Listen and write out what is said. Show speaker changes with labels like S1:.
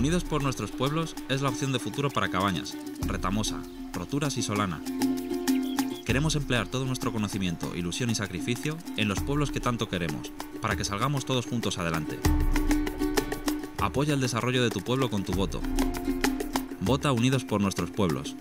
S1: Unidos por nuestros pueblos es la opción de futuro para Cabañas, Retamosa, Roturas y Solana. Queremos emplear todo nuestro conocimiento, ilusión y sacrificio en los pueblos que tanto queremos, para que salgamos todos juntos adelante. Apoya el desarrollo de tu pueblo con tu voto. Vota Unidos por nuestros pueblos.